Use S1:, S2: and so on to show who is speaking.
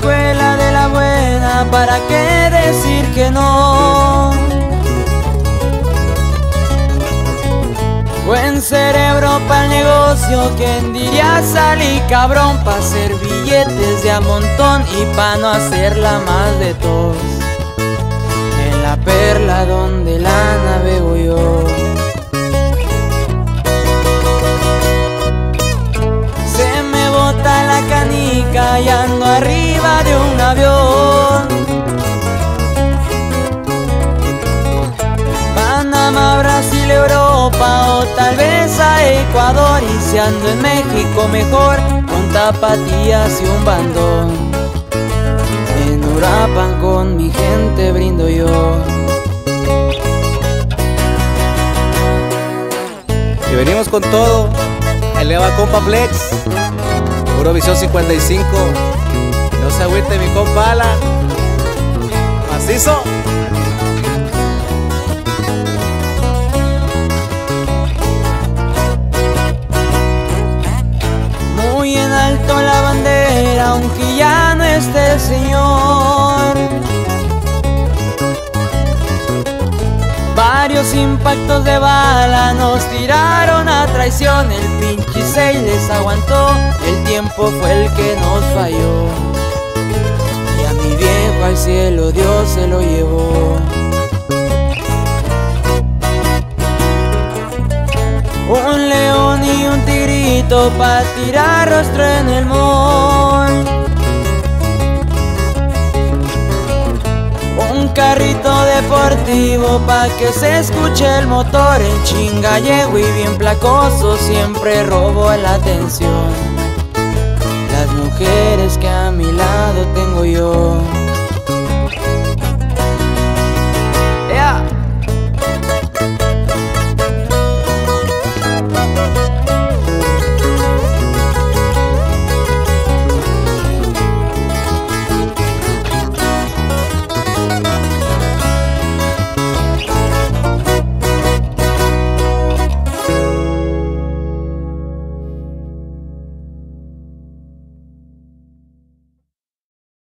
S1: escuela de la buena, ¿para qué decir que no? Buen cerebro para el negocio, ¿quién diría salí cabrón? Para hacer billetes de a montón y pa no hacerla más de tos. En la perla donde lana tal vez a Ecuador y si ando en México mejor con tapatías y un bandón. En Urapan con mi gente brindo yo.
S2: Y venimos con todo. Eleva compa Flex. Eurovisión 55. No se agüite mi compa Alan. Macizo.
S1: El Señor. Varios impactos de bala nos tiraron a traición. El pinche seis les aguantó, el tiempo fue el que nos falló. Y a mi viejo al cielo Dios se lo llevó. Un león y un tigrito pa' tirar rostro en el mall. Carrito deportivo pa' que se escuche el motor En chinga. Llego y bien placoso siempre robo la atención. Las mujeres que a mi lado tengo yo